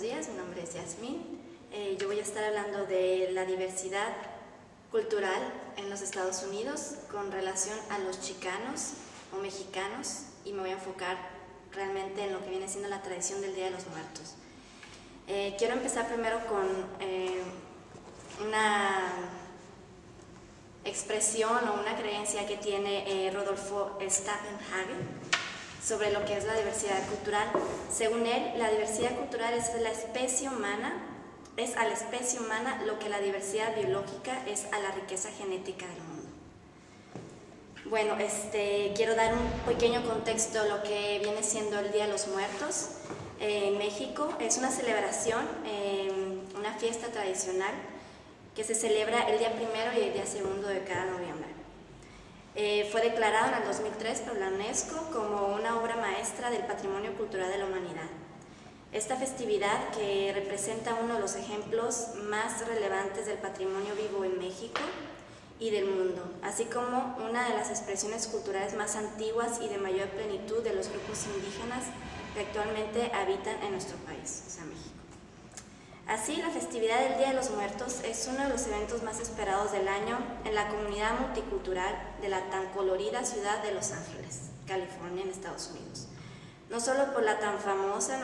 buenos días, mi nombre es Yasmín. Eh, yo voy a estar hablando de la diversidad cultural en los Estados Unidos con relación a los chicanos o mexicanos y me voy a enfocar realmente en lo que viene siendo la tradición del Día de los Muertos. Eh, quiero empezar primero con eh, una expresión o una creencia que tiene Rodolfo Stappenhagen sobre lo que es la diversidad cultural. Según él, la diversidad cultural es la especie humana, es a la especie humana lo que la diversidad biológica es a la riqueza genética del mundo. Bueno, este, quiero dar un pequeño contexto lo que viene siendo el Día de los Muertos en México. Es una celebración, em, una fiesta tradicional que se celebra el día primero y el día segundo de cada. Eh, fue declarado en el 2003 por la UNESCO como una obra maestra del patrimonio cultural de la humanidad. Esta festividad, que representa uno de los ejemplos más relevantes del patrimonio vivo en México y del mundo, así como una de las expresiones culturales más antiguas y de mayor plenitud de los grupos indígenas que actualmente habitan en nuestro país, o sea, México. Así, la festividad del Día de los Muertos es uno de los eventos más esperados del año en la comunidad multicultural de la tan colorida ciudad de Los Ángeles, California, en Estados Unidos. No solo por la tan famosa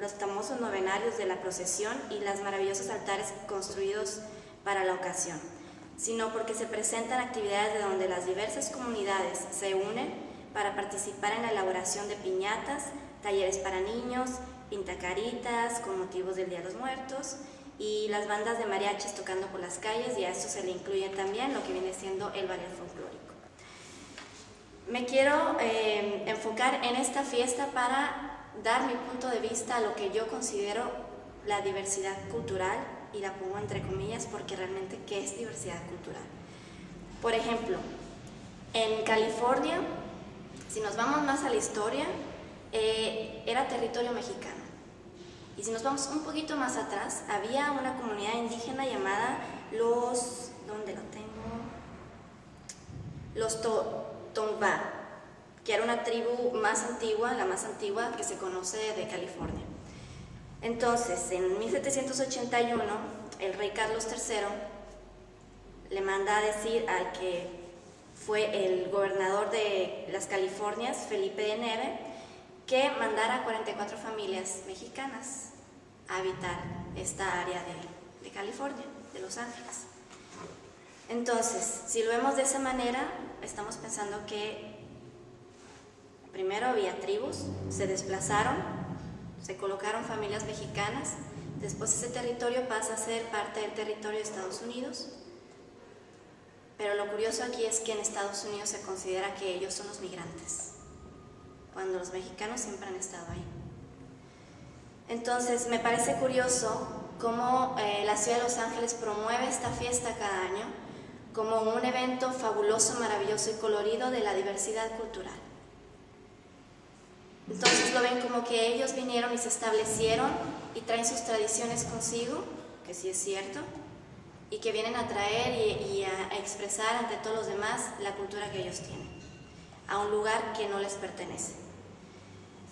los famosos novenarios de la procesión y las maravillosos altares construidos para la ocasión, sino porque se presentan actividades de donde las diversas comunidades se unen para participar en la elaboración de piñatas, talleres para niños, pintacaritas con motivos del Día de los Muertos y las bandas de mariachis tocando por las calles y a eso se le incluye también lo que viene siendo el ballet folclórico. Me quiero eh, enfocar en esta fiesta para dar mi punto de vista a lo que yo considero la diversidad cultural y la pongo entre comillas porque realmente qué es diversidad cultural. Por ejemplo, en California, si nos vamos más a la historia, eh, era territorio mexicano. Y si nos vamos un poquito más atrás, había una comunidad indígena llamada los... ¿Dónde lo tengo? Los Tongva, que era una tribu más antigua, la más antigua que se conoce de California. Entonces, en 1781, el rey Carlos III le manda a decir al que fue el gobernador de las Californias, Felipe de Neve, que mandara a 44 familias mexicanas a habitar esta área de, California, de Los Ángeles. Entonces, si lo vemos de esa manera, estamos pensando que primero había tribus, se desplazaron, se colocaron familias mexicanas, después ese territorio pasa a ser parte del territorio de Estados Unidos, pero lo curioso aquí es que en Estados Unidos se considera que ellos son los migrantes cuando los mexicanos siempre han estado ahí. Entonces, me parece curioso cómo eh, la ciudad de Los Ángeles promueve esta fiesta cada año como un evento fabuloso, maravilloso y colorido de la diversidad cultural. Entonces lo ven como que ellos vinieron y se establecieron y traen sus tradiciones consigo, que sí es cierto, y que vienen a traer y, a expresar ante todos los demás la cultura que ellos tienen, a un lugar que no les pertenece.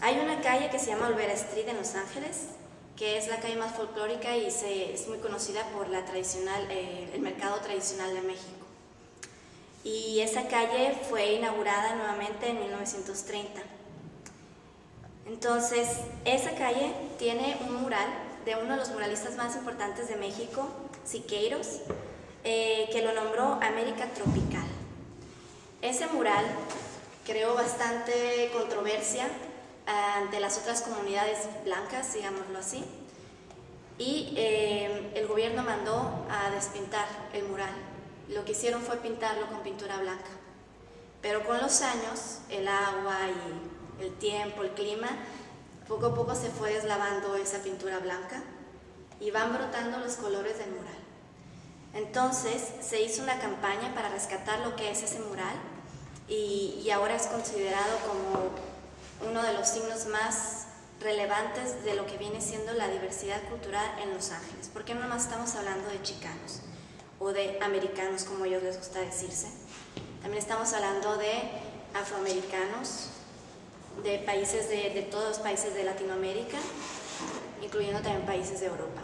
Hay una calle que se llama Olvera Street en Los Ángeles, que es la calle más folclórica y se, es muy conocida por la tradicional, eh, el mercado tradicional de México. Y esa calle fue inaugurada nuevamente en 1930. Entonces, esa calle tiene un mural de uno de los muralistas más importantes de México, Siqueiros, eh, que lo nombró América Tropical. Ese mural creó bastante controversia ante las otras comunidades blancas, digámoslo así, y eh, el gobierno mandó a despintar el mural. Lo que hicieron fue pintarlo con pintura blanca. Pero con los años, el agua y el tiempo, el clima, poco a poco se fue deslavando esa pintura blanca y van brotando los colores del mural. Entonces se hizo una campaña para rescatar lo que es ese mural y, y ahora es considerado como uno de los signos más relevantes de lo que viene siendo la diversidad cultural en Los Ángeles. porque no nomás estamos hablando de chicanos o de americanos, como ellos les gusta decirse? También estamos hablando de afroamericanos, de países de, todos los países de Latinoamérica, incluyendo también países de Europa.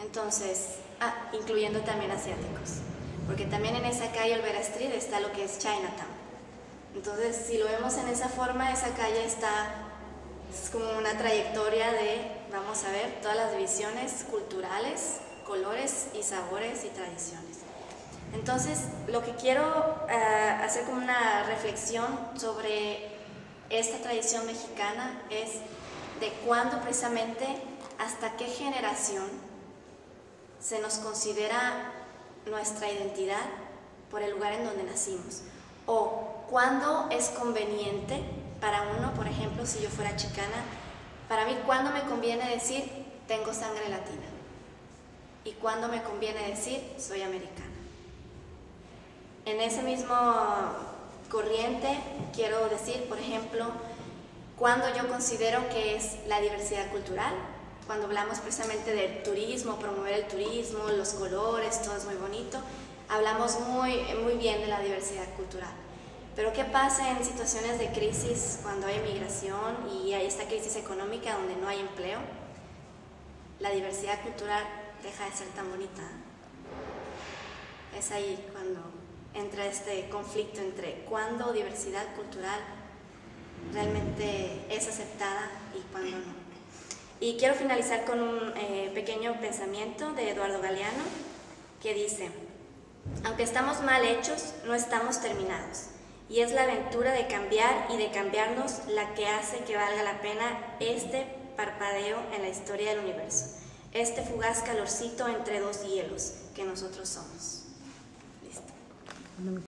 Entonces, ah, incluyendo también asiáticos, porque también en esa calle Olvera Street está lo que es Chinatown. Entonces, si lo vemos en esa forma, esa calle está, es como una trayectoria de, vamos a ver, todas las divisiones culturales, colores y sabores y tradiciones. Entonces, lo que quiero eh, hacer como una reflexión sobre esta tradición mexicana es de cuándo precisamente, hasta qué generación se nos considera nuestra identidad por el lugar en donde nacimos. O cuándo es conveniente para uno, por ejemplo, si yo fuera chicana, para mí cuándo me conviene decir tengo sangre latina y cuándo me conviene decir soy americana. En ese mismo corriente quiero decir, por ejemplo, cuando yo considero que es la diversidad cultural, cuando hablamos precisamente del turismo, promover el turismo, los colores, todo es muy bonito, hablamos muy, muy bien de la diversidad cultural. Pero ¿qué pasa en situaciones de crisis cuando hay migración y hay esta crisis económica donde no hay empleo? La diversidad cultural deja de ser tan bonita. Es ahí cuando entra este conflicto entre cuándo diversidad cultural realmente es aceptada y cuándo no. Y quiero finalizar con un eh, pequeño pensamiento de Eduardo Galeano que dice, aunque estamos mal hechos, no estamos terminados. Y es la aventura de cambiar y de cambiarnos la que hace que valga la pena este parpadeo en la historia del universo, este fugaz calorcito entre dos hielos que nosotros somos. Listo.